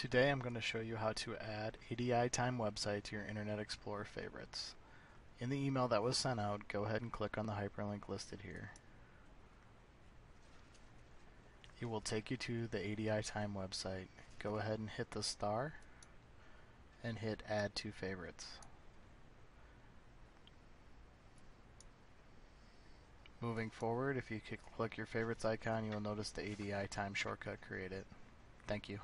Today I'm going to show you how to add ADI Time website to your Internet Explorer favorites. In the email that was sent out, go ahead and click on the hyperlink listed here. It will take you to the ADI Time website. Go ahead and hit the star and hit add to favorites. Moving forward, if you click your favorites icon, you will notice the ADI Time shortcut created. Thank you.